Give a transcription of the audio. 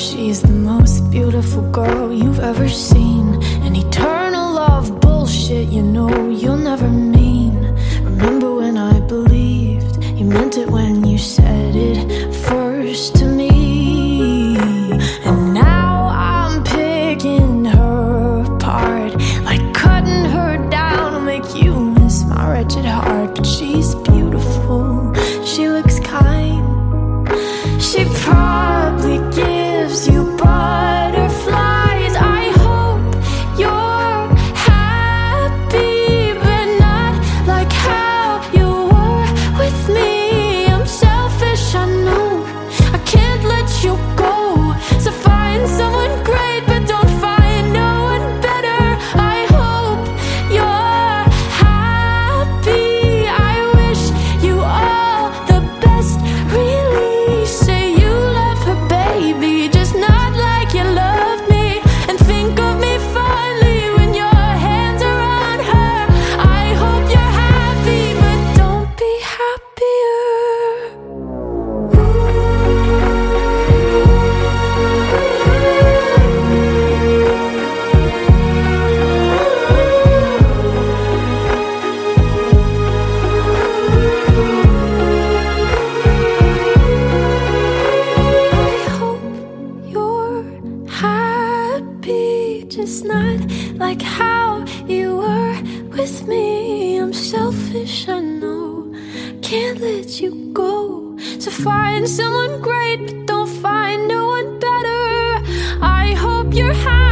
She's the most beautiful girl you've ever seen? An eternal love bullshit, you know you'll never mean. Just not like how you were with me. I'm selfish, I know. Can't let you go. So find someone great, but don't find no one better. I hope you're happy.